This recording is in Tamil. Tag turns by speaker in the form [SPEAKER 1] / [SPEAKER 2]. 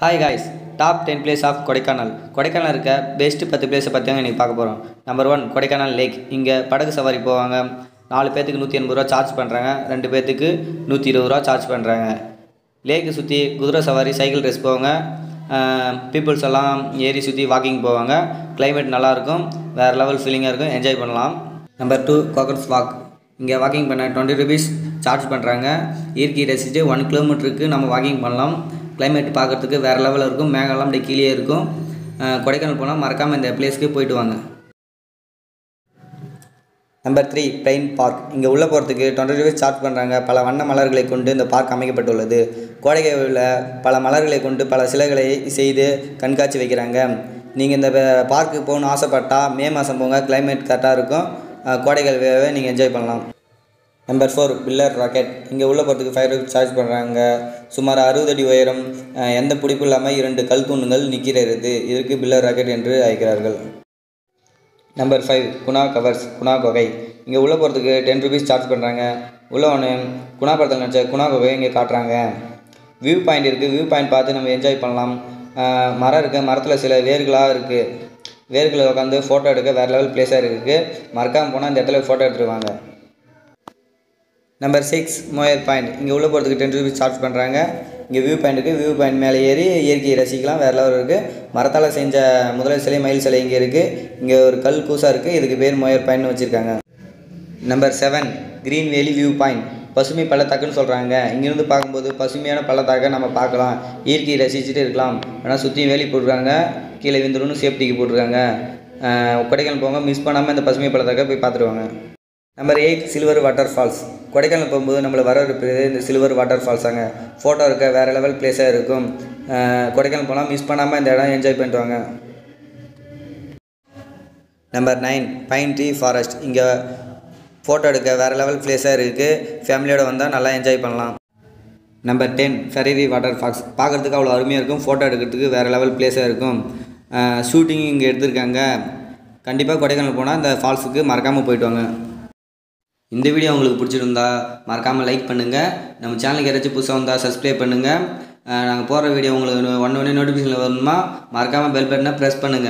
[SPEAKER 1] Hi guys top ten places of Kodaikanal. Kodaikanal இருக்க பெஸ்ட்டு பத்து பிளேஸை பற்றி தான் இன்றைக்கி பார்க்க போகிறோம் நம்பர் ஒன் கொடைக்கானல் லேக் இங்கே படகு சவாரி போவாங்க. நாலு பேர்த்துக்கு நூற்றி எண்பது ரூபா சார்ஜ் பண்ணுறாங்க ரெண்டு பேர்த்துக்கு நூற்றி இருபது ரூபா சார்ஜ் பண்ணுறாங்க லேக்கு சுற்றி குதிரை சவாரி சைக்கிள் ரேஸ் போவாங்க. பீப்புள்ஸ் எல்லாம் ஏறி சுற்றி வாக்கிங் போவாங்க. கிளைமேட் நல்லாயிருக்கும் வேறு லெவல் ஃபீலிங்காக இருக்கும். என்ஜாய் பண்ணலாம். நம்பர் டூ கோகன்ஸ் வாக் இங்கே வாக்கிங் பண்ண டுவெண்ட்டி ருபீஸ் சார்ஜ் பண்ணுறாங்க இயற்கை ரசித்து ஒன் கிலோமீட்டருக்கு நம்ம வாக்கிங் பண்ணலாம். கிளைமேட் பார்க்குறதுக்கு வேறு லெவலில் இருக்கும். மேகம்லாம் அப்படியே கீழே இருக்கும். கொடைக்கானல் போனால் மறக்காமல் இந்த பிளேஸ்க்கு போயிட்டு வாங்க. நம்பர் த்ரீ பிரெயின் பார்க் இங்கே உள்ளே போகிறதுக்கு டுவெண்ட்டி ருபீஸ் சார்ஜ் பண்ணுறாங்க பல வண்ண மலர்களை கொண்டு இந்த பார்க் அமைக்கப்பட்டுள்ளது. கோடைகளில் பல மலர்களை கொண்டு பல சிலைகளை செய்து கண்காட்சி வைக்கிறாங்க. நீங்கள் இந்த பார்க்குக்கு போகணும்னு ஆசைப்பட்டால் மே மாதம் போங்க. கிளைமேட் கரெக்டாக இருக்கும். கோடைகள் நீங்கள் என்ஜாய் பண்ணலாம். நம்பர் ஃபோர் பில்லர் ராக்கெட் இங்கே உள்ள போகிறதுக்கு ஃபைவ் ருபீஸ் சார்ஜ் பண்ணுறாங்க சுமார் அறுபது அடி உயரம் எந்த பிடிப்பும் இல்லாமல் இரண்டு கல் தூண்கள் நிற்கிறது இதற்கு பில்லர் ராக்கெட் என்று அழைக்கிறார்கள். Number five Guna caves Guna குகை இங்கே உள்ள போகிறதுக்கு டென் ருபீஸ் சார்ஜ் பண்ணுறாங்க உள்ள ஒன்று குணா படத்தில் நினச்ச குணா கொகை இங்கே காட்டுறாங்க. வியூ பாயிண்ட் இருக்குது வியூ பாயிண்ட் பார்த்து நம்ம என்ஜாய் பண்ணலாம். மரம் இருக்குது மரத்தில் சில வேர்களாக இருக்குது வேர்களை உட்காந்து ஃபோட்டோ எடுக்க வேறு லெவல் பிளேஸாக இருக்குது மறக்காமல் போனால் இந்த இடத்துல ஃபோட்டோ எடுத்துருவாங்க நம்பர் சிக்ஸ் மோயர் பாயிண்ட் இங்கே உள்ளே போகிறதுக்கு டென் ருபீஸ் சார்ஜ் பண்ணுறாங்க இங்கே வியூ பாயிண்ட் இருக்குது வியூ பாயிண்ட் மேலே ஏறி இயற்கையை ரசிக்கலாம். வேறு லெவல் இருக்குது மரத்தால் செஞ்ச முதலை சிலை மயில் சிலை இங்கே இருக்குது இங்கே ஒரு கல் கூசா இருக்குது இதுக்கு பேர் மோயர் பாயிண்ட்னு வச்சுருக்காங்க. Number seven green valley view point பசுமை பள்ளத்தாக்குன்னு சொல்கிறாங்க இங்கேருந்து பார்க்கும்போது பசுமையான பள்ளத்தாக்கை நம்ம பார்க்கலாம். இயற்கையை ரசிச்சுட்டு இருக்கலாம். ஆனால் சுற்றியும் வேலி போட்டிருக்காங்க. கீழே விந்துருன்னு சேஃப்டிக்கு போட்டிருக்காங்க. அஹ் கொடைக்கானல் போங்க. மிஸ் பண்ணாமல் இந்த பசுமை பள்ளத்தாக்கை போய் பார்த்துருவாங்க number eight silver water falls Kodaikanal போகும்போது நம்மளை வர இருப்பது இந்த சில்வர் வாட்டர் ஃபால்ஸாங்க ஃபோட்டோ இருக்க வேறு லெவல் பிளேஸாக இருக்கும். கொடைக்கானல் போனால் மிஸ் பண்ணாமல் இந்த இடம் என்ஜாய் பண்ணிட்டு வாங்க number nine pine tree forest இங்கே ஃபோட்டோ எடுக்க வேறு லெவல் பிளேஸாக இருக்குது ஃபேமிலியோட வந்தால் நல்லா என்ஜாய் பண்ணலாம். Number ten fairy water falls பார்க்குறதுக்கு அவ்வளோ அருமையாக இருக்கும். ஃபோட்டோ எடுக்கிறதுக்கு வேறு லெவல் பிளேஸாக இருக்கும். ஷூட்டிங் இங்கே எடுத்திருக்காங்க. கண்டிப்பாக கொடைக்கானல் போனால் இந்த ஃபால்ஸுக்கு மறக்காமல் போயிட்டு வாங்க. இந்த வீடியோ உங்களுக்கு பிடிச்சிருந்தா மறக்காமல் லைக் பண்ணுங்கள் நம்ம சேனலுக்கு யாராச்சும் புதுசாக வந்தால் சப்ஸ்கிரைப் பண்ணுங்கள் நாங்கள் போடுற வீடியோ உங்களுக்கு ஒன்று ஒன்று நோட்டிஃபிகேஷனில் வரணுமா மறக்காமல் பெல் பட்டனை ப்ரெஸ் பண்ணுங்கள்